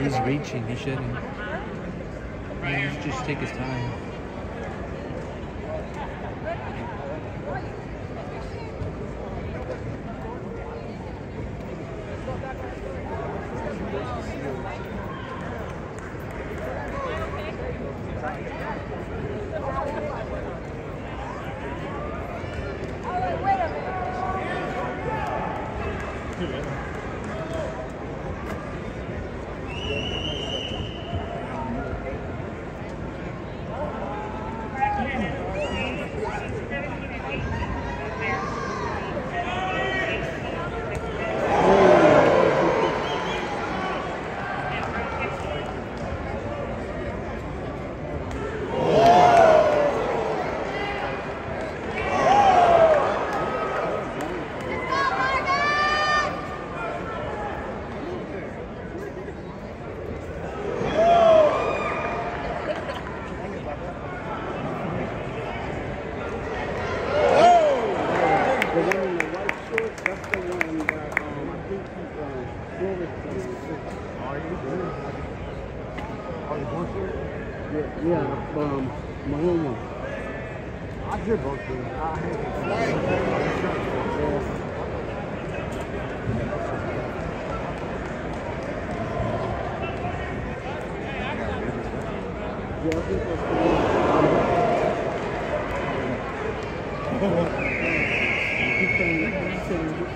He's reaching. He shouldn't. Just take his time. The one in the white shorts, that's the one that um, I think he's uh, Flores Are you good? Are you going to Yeah, yeah, um, Mahoma. I did both of them. I had Yeah, I think that's the one. He's saying, he's saying,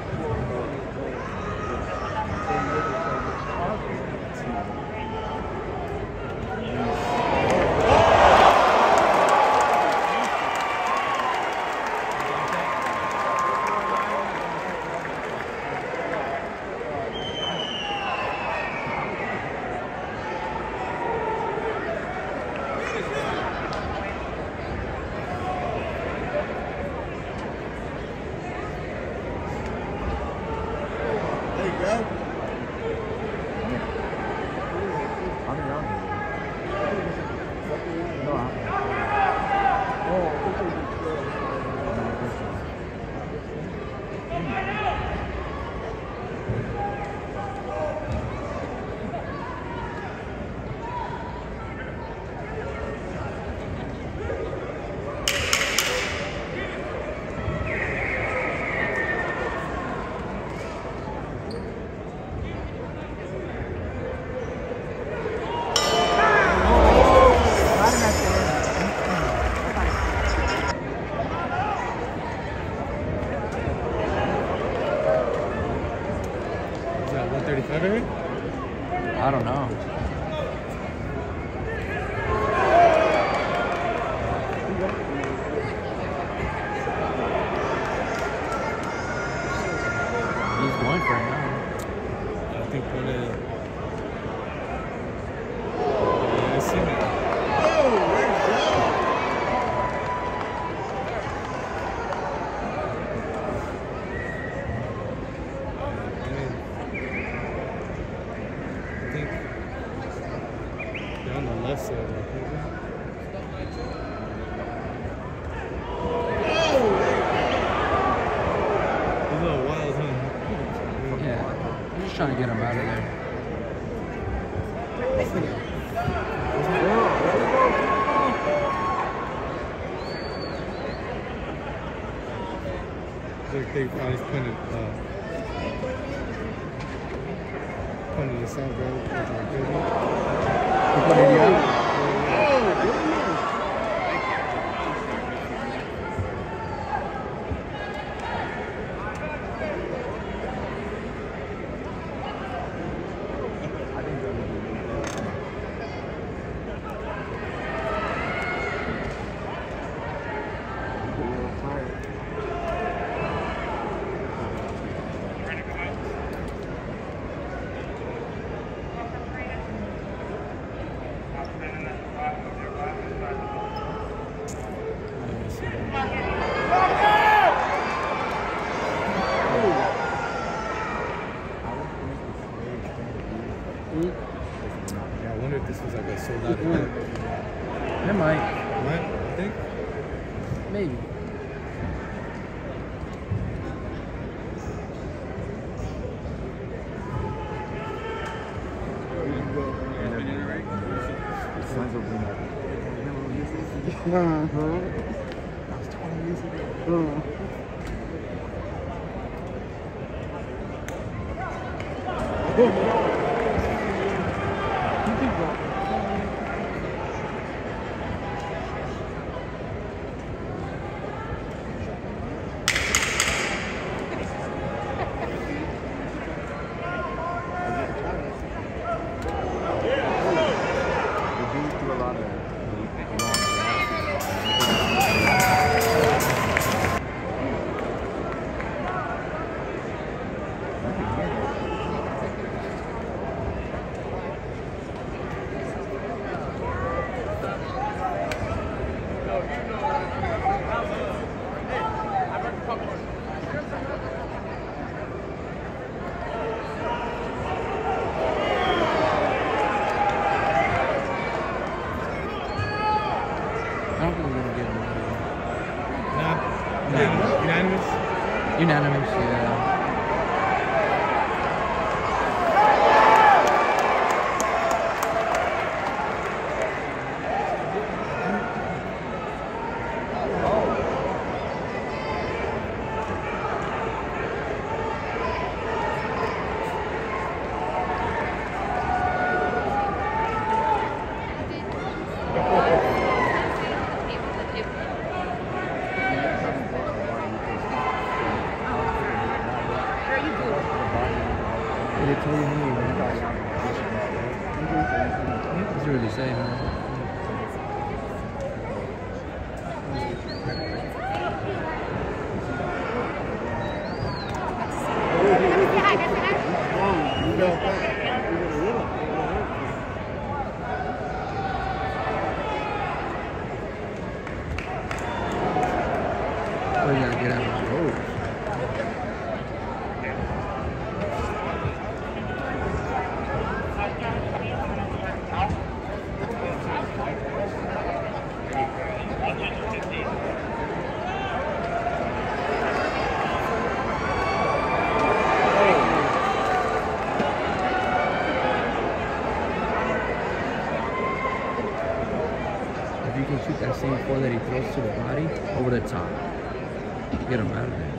trying to get him out of there. Like they always pointed, uh, pointed the south road. Like, Yeah, I wonder if this was like a sold out event. Mm-hmm. It might. What? might, think? Maybe. Uh-huh. That was 20 years ago. Uh. The dude threw a lot of long I don't think we're gonna get him out of here. Nah. Unanimous? Unanimous, yeah. What they told you me, man. It's really saying, man. You know, We gotta get out of the road. If you can shoot that same four that he throws to the body over the top, get him out of there.